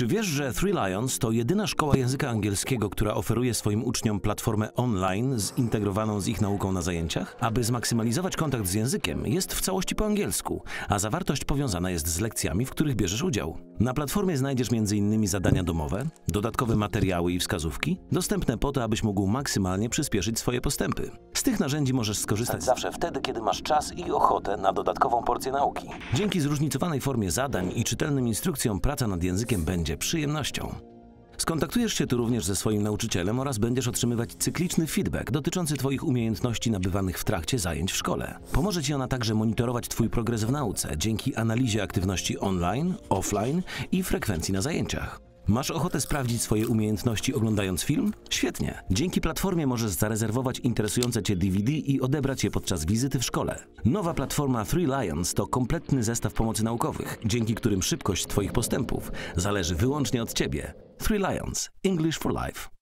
Czy wiesz, że Three Lions to jedyna szkoła języka angielskiego, która oferuje swoim uczniom platformę online zintegrowaną z ich nauką na zajęciach? Aby zmaksymalizować kontakt z językiem, jest w całości po angielsku, a zawartość powiązana jest z lekcjami, w których bierzesz udział. Na platformie znajdziesz m.in. zadania domowe, dodatkowe materiały i wskazówki, dostępne po to, abyś mógł maksymalnie przyspieszyć swoje postępy. Z tych narzędzi możesz skorzystać zawsze wtedy, kiedy masz czas i ochotę na dodatkową porcję nauki. Dzięki zróżnicowanej formie zadań i czytelnym instrukcjom praca nad językiem będzie przyjemnością. Skontaktujesz się tu również ze swoim nauczycielem oraz będziesz otrzymywać cykliczny feedback dotyczący Twoich umiejętności nabywanych w trakcie zajęć w szkole. Pomoże Ci ona także monitorować Twój progres w nauce dzięki analizie aktywności online, offline i frekwencji na zajęciach. Masz ochotę sprawdzić swoje umiejętności oglądając film? Świetnie. Dzięki platformie możesz zarezerwować interesujące Cię DVD i odebrać je podczas wizyty w szkole. Nowa platforma Three Lions to kompletny zestaw pomocy naukowych, dzięki którym szybkość Twoich postępów zależy wyłącznie od Ciebie. Three Lions. English for Life.